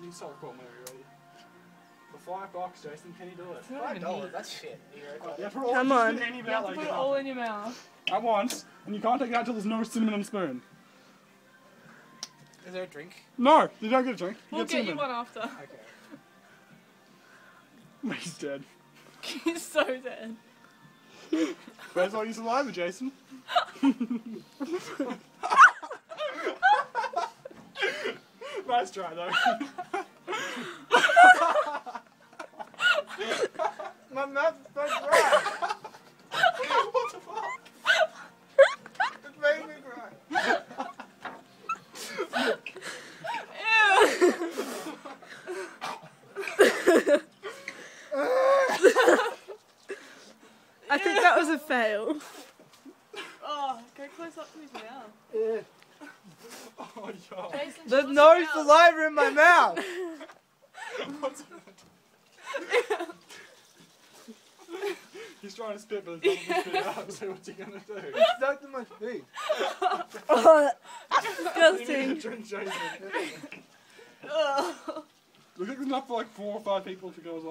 new softball movie ready. For five bucks, Jason, can you do it? It's not Five dollars, that's shit. You reckon? Yeah, for all Come on. any You have to put it all in your mouth. At once, and you can't take it out till there's no cinnamon and spoon. Is there a drink? No, you don't get a drink. You We'll get get you one after. Okay. He's dead. He's so dead. Where's all your saliva, Jason? nice try, though. My mouth is so dry. what the fuck? It made me cry. I think that was a fail. Oh, go close up to his mouth. Oh, yo. Jason, There's show no your saliva in my mouth. He's trying to spit, but he doesn't spit it out, so what's he gonna do? It's stuck to my teeth. Oh, You need disgusting. to drink Jason. Ugh. Looks like there's enough for like four or five people to go as well.